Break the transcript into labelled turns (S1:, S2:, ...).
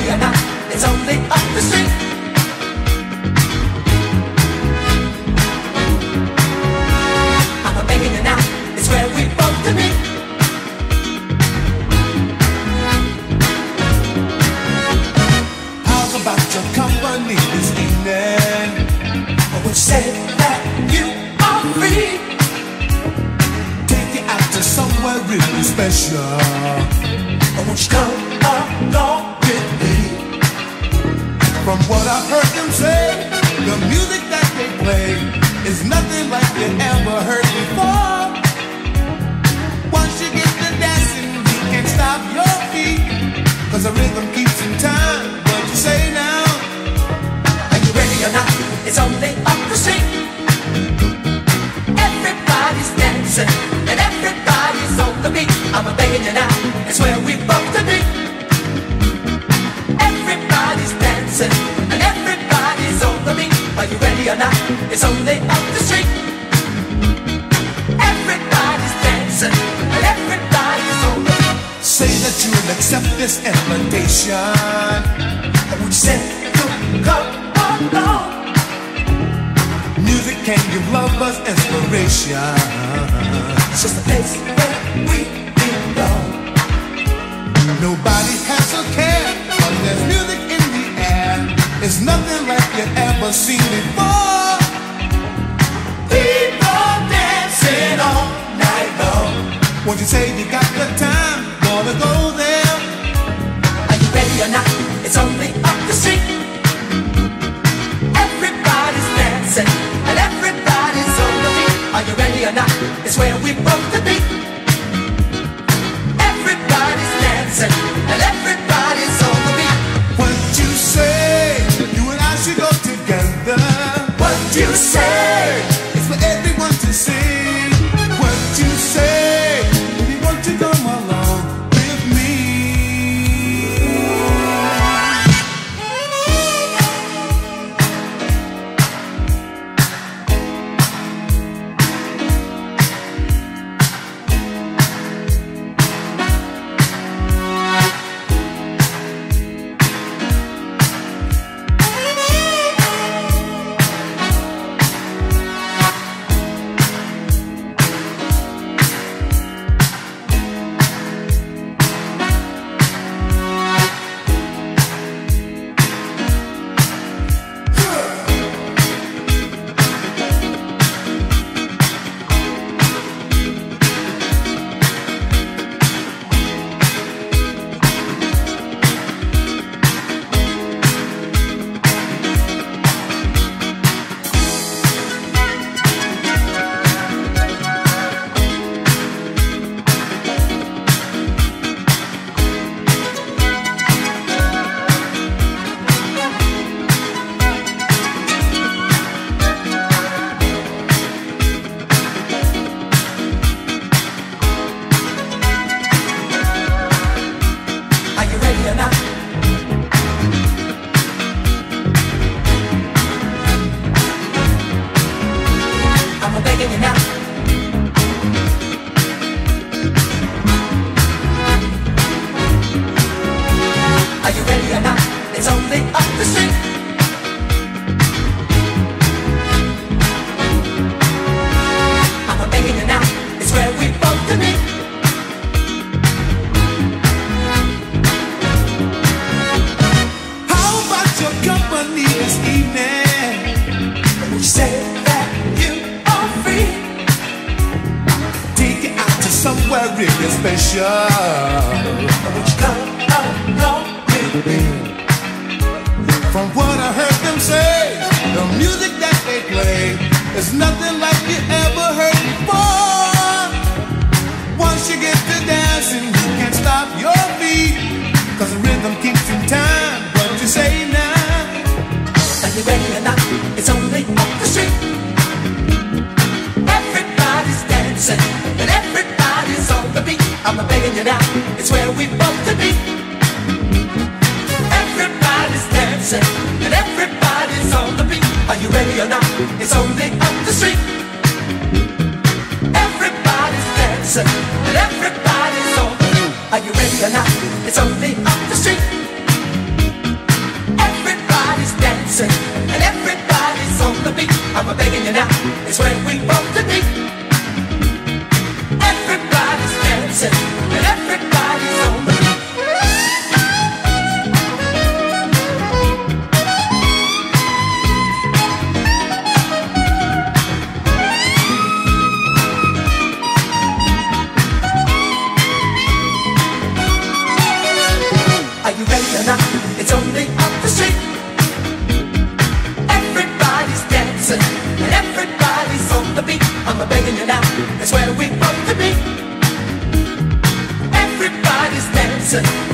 S1: It's only up the street. I'm begging you now. It's where we both to meet.
S2: About your company this evening?
S1: Which said that you are free.
S2: Take you out to somewhere really special.
S1: Won't you come along?
S2: From what I've heard
S1: It's only up the street. Everybody's dancing and everybody's on the.
S2: Say that you'll accept this invitation.
S1: Would you say you come along?
S2: Music can give lovers inspiration.
S1: It's just a place where we belong.
S2: Nobody has a care, but there's music in the air. It's nothing like you ever seen before. Won't you say you got the time? Wanna go there?
S1: Are you ready or not? It's only up the street. Everybody's dancing and everybody's on the beat. Are you ready or not? It's where we both Are you ready or not? It's only up the street. I'm begging you now. It's where we both to meet.
S2: How about your company this evening?
S1: You say that you are free.
S2: Take out to somewhere really special.
S1: Would you come along with me?
S2: From what I heard them say, the music that they play is nothing like you ever heard before. Once you get to dancing, you can't stop your feet. Cause the rhythm keeps in time. What you say now?
S1: Are you ready or not? It's only up the street. Everybody's dancing and everybody's on the beat. I'm begging you now. It's where we both to be. Dancing and everybody's on the beat. Are you ready or not? It's only up the street. Everybody's dancing and everybody's on the beat. Are you ready or not? It's only It's where we ought to be. Everybody's dancing.